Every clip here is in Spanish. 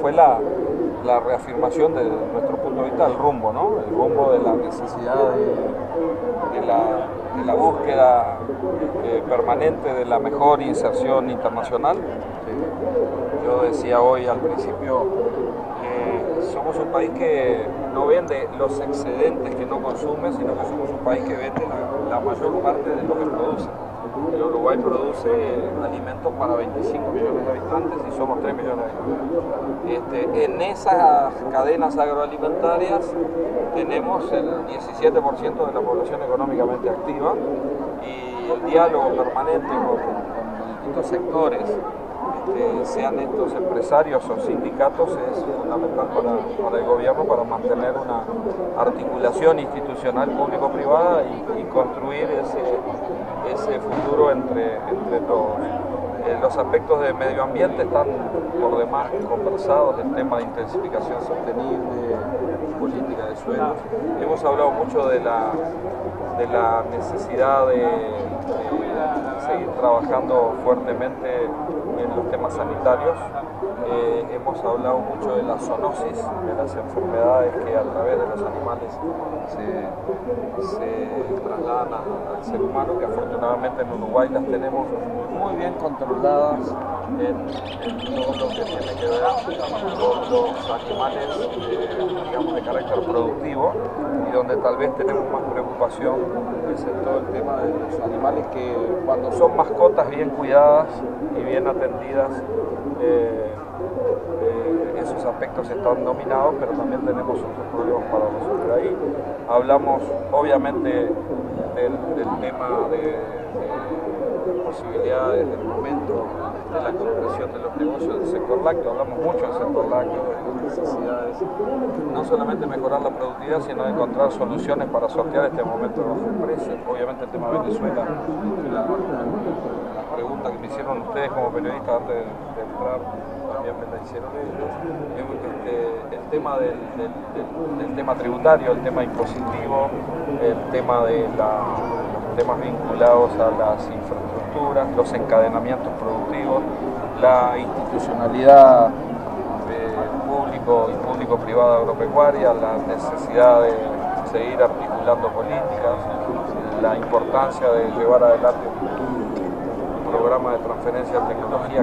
Fue la, la reafirmación de nuestro punto de vista del rumbo, ¿no? El rumbo de la necesidad de, la, búsqueda eh, permanente de la mejor inserción internacional. Yo decía hoy al principio que somos un país que no vende los excedentes que no consume, sino que somos un país que vende la mayor parte de lo que produce. El Uruguay produce alimentos para 25 millones de habitantes y somos 3 millones de habitantes. Este, en esas cadenas agroalimentarias tenemos el 17% de la población económicamente activa y el diálogo permanente con, con distintos sectores este, sean estos empresarios o sindicatos, es fundamental para, el gobierno para mantener una articulación institucional público-privada y, construir ese, ese futuro entre, entre todos. Eh, los aspectos de medio ambiente están por demás conversados, el tema de intensificación sostenible, política de suelos. Hemos hablado mucho de la, de la necesidad de seguir trabajando fuertemente en los temas sanitarios. Eh, hemos hablado mucho de la zoonosis, de las enfermedades que a través de los animales se, trasladan al ser humano, que afortunadamente en Uruguay las tenemos muy bien controladas en, en todo lo que tiene que ver con los animales eh, digamos, de carácter productivo y donde tal vez tenemos más preocupación es el tema de los animales que cuando son mascotas bien cuidadas y bien atendidas eh, eh, esos aspectos están dominados, pero también tenemos otros problemas para resolver ahí. Hablamos obviamente del, tema de posibilidades del momento de la concreción de los negocios del sector lácteo. Hablamos mucho del sector lácteo, de las necesidades, no solamente mejorar la productividad, sino de encontrar soluciones para sortear este momento de bajos precios. Obviamente el tema de Venezuela, la, la pregunta que me hicieron ustedes como periodistas antes de, entrar, también me la hicieron ellos. El tema del, tema tributario, el tema impositivo, el tema de la, temas vinculados a las infraestructuras, los encadenamientos productivos, la institucionalidad eh, público y público-privada agropecuaria, la necesidad de seguir articulando políticas, la importancia de llevar adelante un programa de transferencia de tecnología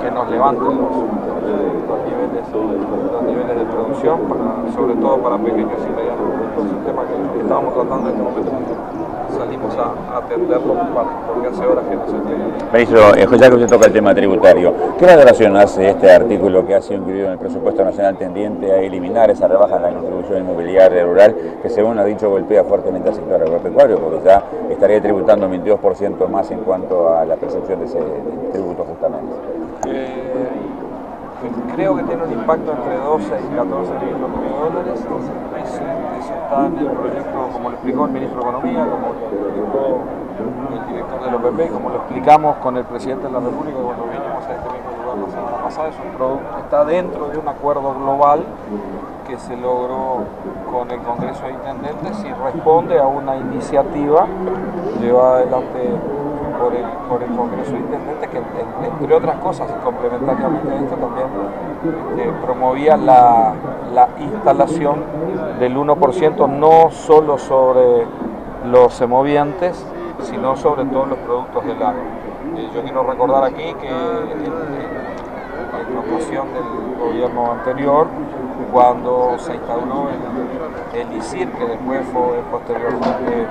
que, nos levante los, niveles, los niveles de producción, sobre todo para pequeños y medianos. Productores, un tema que estábamos tratando en este momento salimos a, atenderlo porque hace horas que no se tiene. Ministro, ya que usted toca el tema tributario, ¿qué valoración hace este artículo que ha sido incluido en el presupuesto nacional tendiente a eliminar esa rebaja en la contribución inmobiliaria rural que según ha dicho golpea fuertemente al sector agropecuario porque ya estaría tributando un 22% más en cuanto a la percepción de ese tributo justamente? Eh, creo que tiene un impacto entre 12 y 14 millones de dólares. Eso, está en el proyecto, como lo explicó el ministro de Economía, como lo explicó el director del OPP, como lo explicamos con el presidente de la República cuando vinimos a este mismo lugar la semana pasada. Es un producto, está dentro de un acuerdo global que se logró con el Congreso de Intendentes y responde a una iniciativa llevada adelante por el, por el Congreso de Intendentes, que entre otras cosas, complementariamente a esto, también eh, promovía la, la, instalación del 1%, no solo sobre los semovientes, sino sobre todos los productos del agro. Eh, yo quiero recordar aquí que en, en ocasión del gobierno anterior, cuando se instauró el, el ICIR, que después fue posteriormente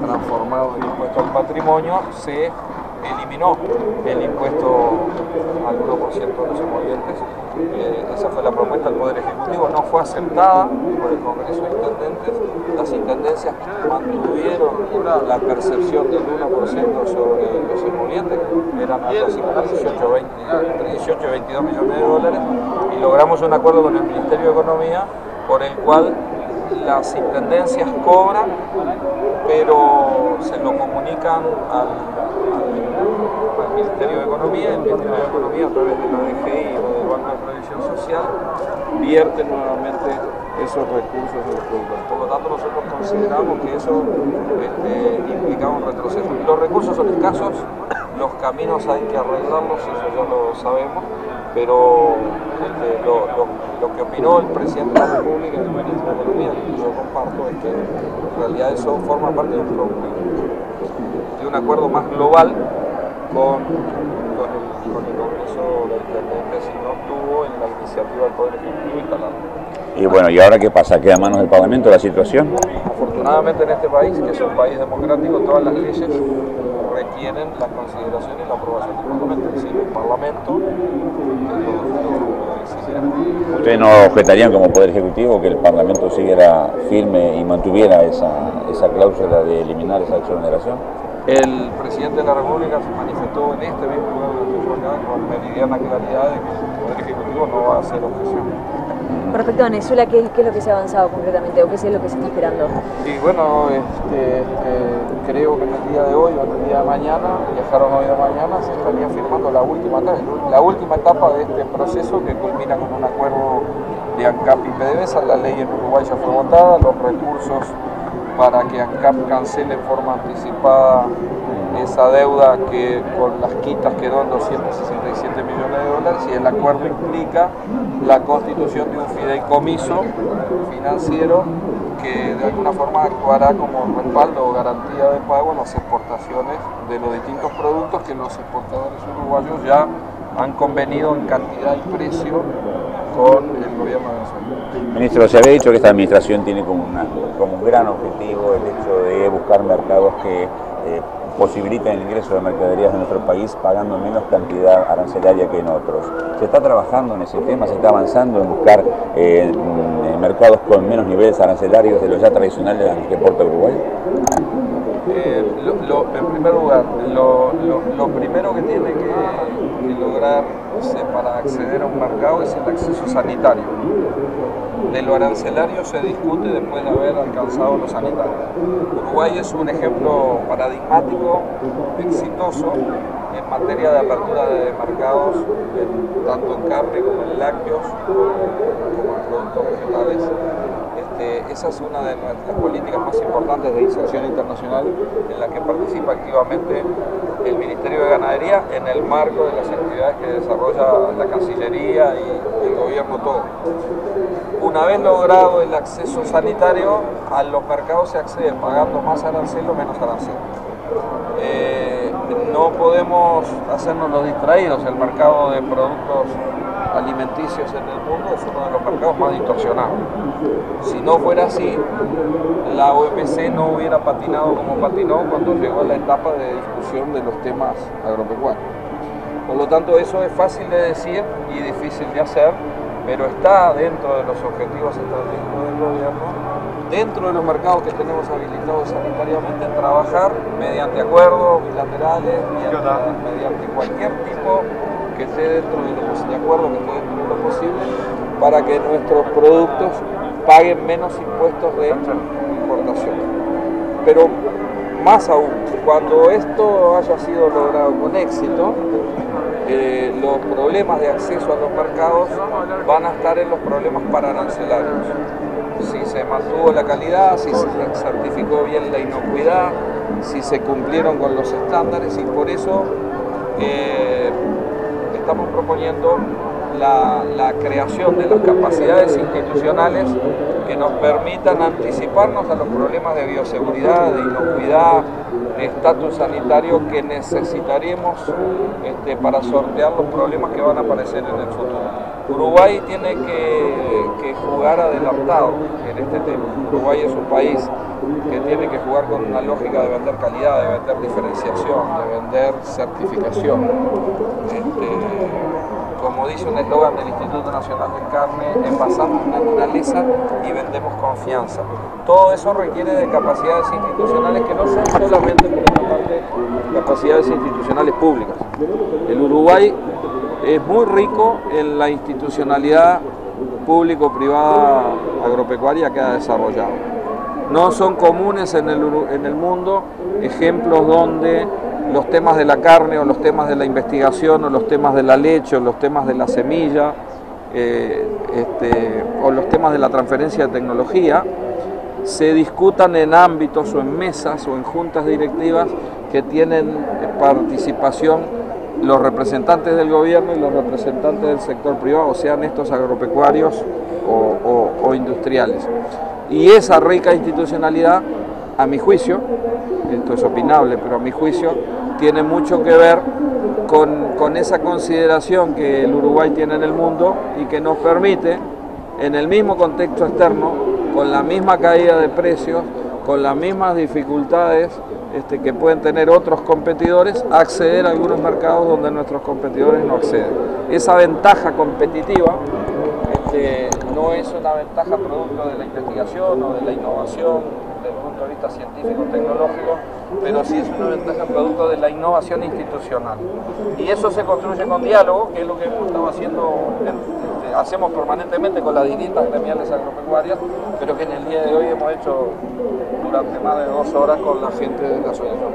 transformado en impuesto al patrimonio, se eliminó el impuesto al 1% de los emolientes. Eh, esa fue la propuesta del Poder Ejecutivo, no fue aceptada por el Congreso de Intendentes. Las intendencias mantuvieron la percepción del 1% sobre los emolientes, eran algo así como 18, 20, entre 18 y 22 millones de dólares, y logramos un acuerdo con el Ministerio de Economía por el cual las intendencias cobran, pero se lo comunican al, al, Ministerio de Economía, el Ministerio de Economía a través de la DGI o del Banco de Previsión Social vierte nuevamente esos recursos de los productores. Por lo tanto, nosotros consideramos que eso este, implicaba un retroceso. Los recursos son escasos, los caminos hay que arreglarlos, eso ya lo sabemos, pero este, lo, que opinó el presidente de la República y el ministro de Economía, que yo comparto, es que en realidad eso forma parte de un acuerdo más global con, con, el, con el Congreso de Intendentes y no estuvo en la iniciativa del Poder Ejecutivo. Y bueno, ¿y ahora qué pasa? ¿Queda a manos del Parlamento la situación? Afortunadamente en este país, que es un país democrático, todas las leyes requieren la consideración y la aprobación del Parlamento. Es decir, el Parlamento ¿Ustedes no objetarían como Poder Ejecutivo que el Parlamento siguiera firme y mantuviera esa, esa cláusula de eliminar esa exoneración? El presidente de la República se manifestó en este mismo lugar de con meridiana claridad de que el Poder Ejecutivo no va a hacer objeción. Respecto a Venezuela, ¿qué, es lo que se ha avanzado concretamente o qué es lo que se está esperando? Sí, bueno, este, este, creo que en el día de hoy o en el día de mañana, viajaron hoy de mañana, se estaría firmando la última, la última etapa de este proceso que culmina con un acuerdo de ANCAP y PDVSA. La ley en Uruguay ya fue votada, los recursos para que ANCAP cancele en forma anticipada esa deuda que con las quitas quedó en 267 millones de dólares y el acuerdo implica la constitución de un fideicomiso financiero que de alguna forma actuará como respaldo o garantía de pago en las exportaciones de los distintos productos que los exportadores uruguayos ya han convenido en cantidad y precio con el gobierno de Venezuela. Ministro, se había dicho que esta administración tiene como, un gran objetivo el hecho de buscar mercados que eh, posibilita el ingreso de mercaderías de nuestro país pagando menos cantidad arancelaria que en otros. ¿Se está trabajando en ese tema? ¿Se está avanzando en buscar eh, mercados con menos niveles arancelarios de los ya tradicionales que porta Uruguay? Eh, en primer lugar, lo, primero que tiene que, lograrse para acceder a un mercado es el acceso sanitario. De lo arancelario se discute después de haber alcanzado lo sanitario. Uruguay es un ejemplo paradigmático, exitoso, en materia de apertura de mercados, tanto en carne como en lácteos, como en productos vegetales. Este, esa es una de las políticas más importantes de inserción internacional en la que participa activamente el Ministerio de Ganadería en el marco de las actividades que desarrolla la Cancillería y el gobierno todo. Una vez logrado el acceso sanitario, a los mercados se accede pagando más arancel o menos arancel. Eh, no podemos hacernos los distraídos, el mercado de productos alimenticios en el mundo es uno de los mercados más distorsionados. Si no fuera así, la OMC no hubiera patinado como patinó cuando llegó a la etapa de discusión de los temas agropecuarios. Por lo tanto, eso es fácil de decir y difícil de hacer, pero está dentro de los objetivos estratégicos del gobierno, dentro de los mercados que tenemos habilitados sanitariamente, trabajar mediante acuerdos bilaterales, mediante cualquier tipo que esté dentro de, los, de acuerdo, que esté dentro de lo posible, para que nuestros productos paguen menos impuestos de importación. Pero más aún, cuando esto haya sido logrado con éxito, eh, los problemas de acceso a los mercados van a estar en los problemas pararancelarios. Si se mantuvo la calidad, si se certificó bien la inocuidad, si se cumplieron con los estándares y por eso eh, estamos proponiendo la, creación de las capacidades institucionales que nos permitan anticiparnos a los problemas de bioseguridad, de inocuidad, de estatus sanitario que necesitaremos este, para sortear los problemas que van a aparecer en el futuro. Uruguay tiene que, que jugar adelantado en este tema. Uruguay es un país que tiene que jugar con una lógica de vender calidad, de vender diferenciación, de vender certificación. Dice un eslogan del Instituto Nacional de Carne, envasamos naturaleza y vendemos confianza. Todo eso requiere de capacidades institucionales que no son solamente, capacidades institucionales públicas. El Uruguay es muy rico en la institucionalidad público-privada agropecuaria que ha desarrollado. No son comunes en el, en el mundo ejemplos donde los temas de la carne o los temas de la investigación o los temas de la leche o los temas de la semilla eh, este, o los temas de la transferencia de tecnología se discutan en ámbitos o en mesas o en juntas directivas que tienen participación los representantes del gobierno y los representantes del sector privado, sean estos agropecuarios o, industriales. Y esa rica institucionalidad, a mi juicio, esto es opinable, pero a mi juicio, tiene mucho que ver con, esa consideración que el Uruguay tiene en el mundo y que nos permite, en el mismo contexto externo, con la misma caída de precios, con las mismas dificultades este, que pueden tener otros competidores, acceder a algunos mercados donde nuestros competidores no acceden. Esa ventaja competitiva no es una ventaja producto de la investigación o de la innovación desde el punto de vista científico-tecnológico, pero sí es una ventaja producto de la innovación institucional. Y eso se construye con diálogo, que es lo que hemos estado haciendo, este, hacemos permanentemente con las distintas gremiales agropecuarias, pero que en el día de hoy hemos hecho durante más de dos horas con la gente de la asociación.